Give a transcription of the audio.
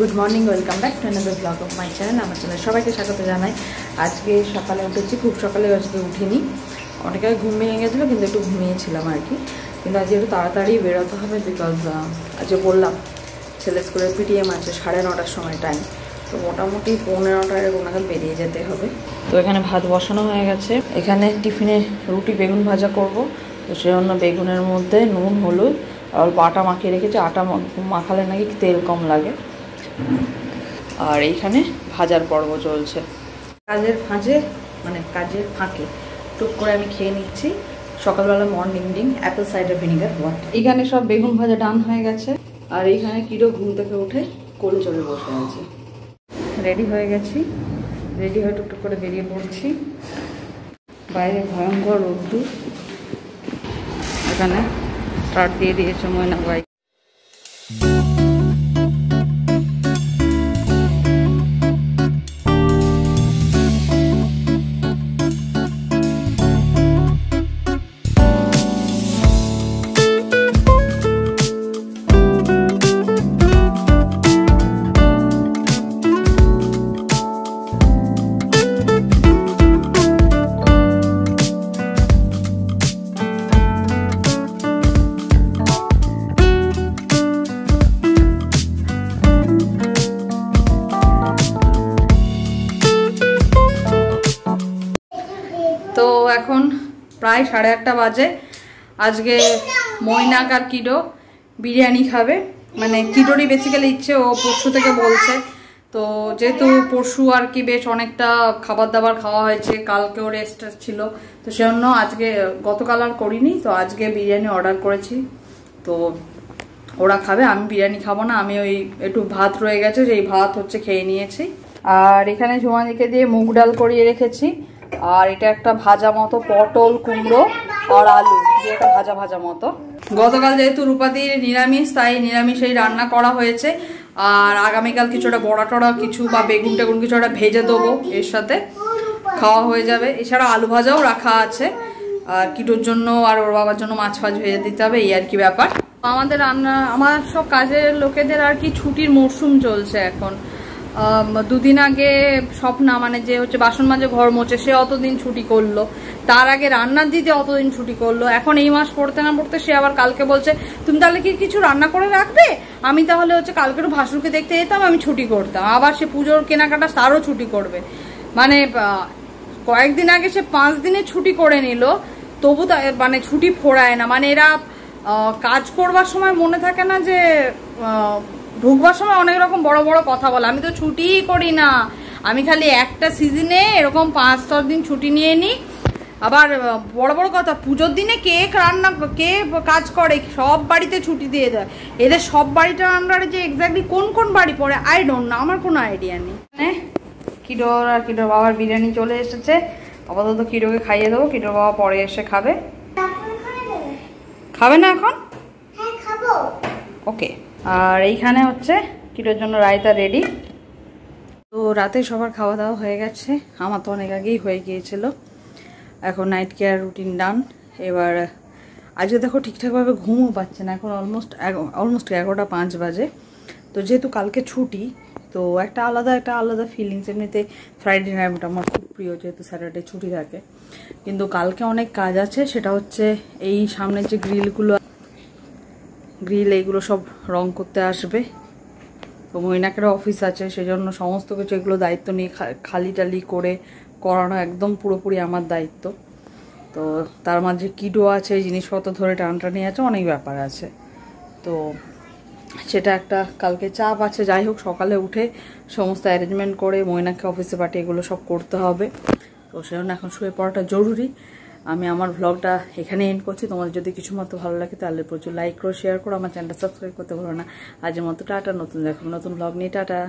Good morning, welcome back to another blog of my channel আমার channel সবাইকে স্বাগত জানাই। আজকে সকালে উঠেছি, খুব সকালে আজকে উঠিনি। অনেক আগে ঘুম ভেঙে গেছিল, কিন্তু একটু ঘুমিয়েছিলাম আর কি। কিন্তু আজকে একটু তাড়াতাড়ি বেরোতে হবে বিকজ আজকে বললাম, ছেলে স্কুলের পিটিএম আছে, সাড়ে নটার সময় টাইম তো মোটামুটি পৌনে নটার এরকম বেরিয়ে যেতে হবে। তো এখানে ভাত বসানো হয়ে গেছে। এখানে টিফিনে রুটি, বেগুন ভাজা করব। তো সেজন্য বেগুনের মধ্যে নুন, হলুদ, আর অল্প আটা মাখিয়ে রেখেছি। আটা মাখালে নাকি তেল কম লাগে। আর এইখানে ভাজার পর্ব চলছে। কাজের ফাঁজে মানে কাজের ফাঁকে টুক করে আমি খেয়ে নিচ্ছি। সকালবেলা morning drink apple cider vinegar what এখানে সব বেগুন ভাজা ডান হয়ে গেছে। আর এইখানে কিরো ঘুম থেকে উঠে কোলে চড়ে বসে আছে। রেডি হয়ে গেছি। রেডি হয়ে টুকটুক করে বেরিয়ে পড়ছি। বাইরে ভয়ঙ্কর রোদ্দুর এখানে স্টার্ট দিয়ে দিয়েছে ময়না বাইক প্রায় সাড়ে আটটা বাজে। আজকে মৈনাক আর কিডো বিরিয়ানি খাবে। মানে কিডোরই বেসিক্যালি ইচ্ছে, ও পরশু থেকে বলছে। তো যেহেতু পরশু আর কি বেশ অনেকটা খাবার দাবার খাওয়া হয়েছে, কালকেও রেস্ট ছিল। তো সেজন্য আজকে, গতকাল আর করিনি, তো আজকে বিরিয়ানি অর্ডার করেছি। তো ওরা খাবে, আমি বিরিয়ানি খাব না, আমি ওই একটু ভাত রয়ে গেছে সেই ভাত হচ্ছে খেয়ে নিয়েছি। আর এখানে ঝুমানিকে দিয়ে মুগ ডাল করিয়ে রেখেছি। আর এটা একটা ভাজা মতো পটল কুমড়ো আর আলু একটা ভাজা ভাজা মতো। গতকাল যেহেতু রূপাদির নিরামিষ, তাই নিরামিষেই রান্না করা হয়েছে। আর আগামীকাল কিছুটা বড়া টড়া কিছু বা বেগুন টেগুন কিছু একটা ভেজে দেবো, এর সাথে খাওয়া হয়ে যাবে। এছাড়া আলু ভাজাও রাখা আছে। আর কিটোর জন্য আর ওর বাবার জন্য মাছ ফাছ ভেজে দিতে হবে, এই আর কি ব্যাপার। আমাদের রান্না, আমার সব কাজের লোকেদের আর কি ছুটির মরশুম চলছে এখন। দুদিন আগে স্বপ্না মানে যে হচ্ছে বাসন মাঝে ঘর মোচে সে অতদিন ছুটি করল। তার আগে রান্নার দিতে অতদিন ছুটি করল। এখন এই মাস পড়তে না পড়তে সে আবার কালকে বলছে, তুমি তাহলে কি কিছু রান্না করে রাখবে? আমি তাহলে হচ্ছে কালকে একটু ভাসুরকে দেখতে যেতাম, আমি ছুটি করতাম। আবার সে পুজোর কেনাকাটা তারও ছুটি করবে। মানে কয়েকদিন আগে সে পাঁচ দিনে ছুটি করে নিল, তবু মানে ছুটি ফোড়ায় না। মানে এরা কাজ করবার সময় মনে থাকে না যে ঢুকবার সময় অনেক রকম বড় বড় কথা বলে। আমি তো ছুটিই করি না। আমি খালি একটা সিজনে এরকম পাঁচ ছ দিন ছুটি নিয়ে নিই আবার বড় বড় কথা পুজোর দিনে কে রান্না কে কাজ করে সব বাড়িতে ছুটি দিয়ে দেয়। এদের সব বাড়িটার আন্ডারে যে এক্স্যাক্টলি কোন কোন বাড়ি পড়ে আই ডোন্ট না আমার কোনো আইডিয়া নেই। হ্যাঁ কিডোর আর কিডোর বাবার বিরিয়ানি চলে এসেছে। আপাতত কিডোকে খাইয়ে দেবো কিডোর বাবা পরে এসে খাবে। খাবে? না এখন? ওকে আর এইখানে হচ্ছে কিটোর জন্য রায়তা রেডি। তো রাতে সবার খাওয়া দাওয়া হয়ে গেছে। আমার তো অনেক আগেই হয়ে গিয়েছিল। এখন নাইট কেয়ার রুটিন ডান এবার, আজকে দেখো ঠিকঠাকভাবে ঘুমও পাচ্ছে না। এখন অলমোস্ট অলমোস্ট এগারোটা পাঁচ বাজে। তো যেহেতু কালকে ছুটি, তো একটা আলাদা একটা আলাদা ফিলিংস এমনিতে ফ্রাইডে নাইট আমার খুব প্রিয়, যেহেতু স্যাটারডে ছুটি থাকে। কিন্তু কালকে অনেক কাজ আছে। সেটা হচ্ছে এই সামনের যে গ্রিলগুলো গ্রিল এইগুলো সব রং করতে আসবে। তো মৈনাকের অফিস আছে, সেজন্য সমস্ত কিছু এগুলো দায়িত্ব নিয়ে খালি টালি করে করানো একদম পুরোপুরি আমার দায়িত্ব। তো তার মাঝে কিডো আছে, জিনিসপত্র ধরে টানটানি আছে, অনেক ব্যাপার আছে। তো সেটা একটা, কালকে চাপ আছে, যাই হোক সকালে উঠে সমস্ত অ্যারেঞ্জমেন্ট করে মৈনাককে অফিসে পাঠিয়ে এগুলো সব করতে হবে। তো সেজন্য এখন শুয়ে পড়াটা জরুরি। আমি আমার ভ্লগটা এখানে এন্ড করছি। তোমাদের যদি কিছু মতো ভালো লাগে, তাহলে প্রচুর লাইক করো শেয়ার করো। আমার চ্যানেলটা সাবস্ক্রাইব করতে পারো না। আজের মতো, টাটা, নতুন দেখো নতুন ভ্লগ নিয়ে, টাটা।